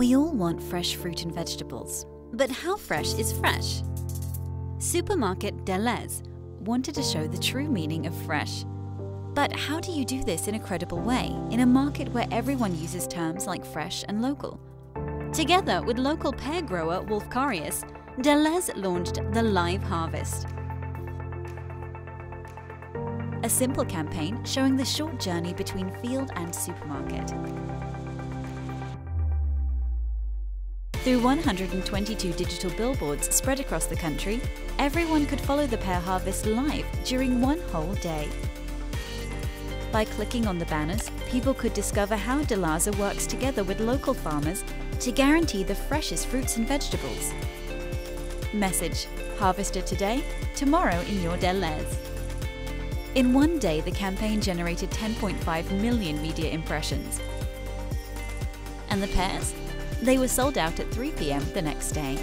We all want fresh fruit and vegetables. But how fresh is fresh? Supermarket Delhaize wanted to show the true meaning of fresh. But how do you do this in a credible way in a market where everyone uses terms like fresh and local? Together with local pear grower Wolf Carius, Delhaize launched the Live Harvest. A simple campaign showing the short journey between field and supermarket. Through 122 digital billboards spread across the country, everyone could follow the pear harvest live during one whole day. By clicking on the banners, people could discover how Delhaize works together with local farmers to guarantee the freshest fruits and vegetables. Message Harvested today, tomorrow in your Delhaize. In one day, the campaign generated 10.5 million media impressions. And the pears? They were sold out at 3 pm the next day.